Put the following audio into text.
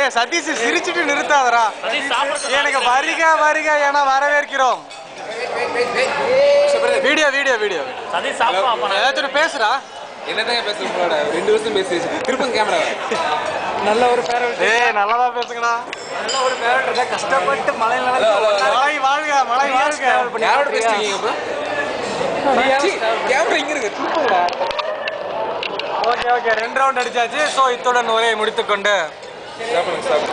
டேய் சதீஷ் சிரிச்சிட்டு சாப்பிடுறது எனக்கு வருக வருக என வரவேற்கிறோம். Video video video. சதீஷ் ஏதாச்சும் பேசுடா. என்னதான் பேச உங்களோட? ரெண்டு வருஷம் பேசி திருப்பம் கேமரா நல்ல ஒரு ஃபேவரட் டேய் நல்லதா பேசுங்கடா. நல்ல ஒரு ஃபேவரட் கஷ்டப்பட்டு மலையில மலை வாழ்க மலை வாழ்க. யாரோட பேசுறீங்க இப்போ கேமரா இங்க இருக்கு. திருப்பங்கடா ஓகே ஓகே ரெண்டு ரவுண்ட் அடிச்சாச்சு. ஸோ இத்துடன் உரையை முடித்துக்கொண்டு Seven and seven.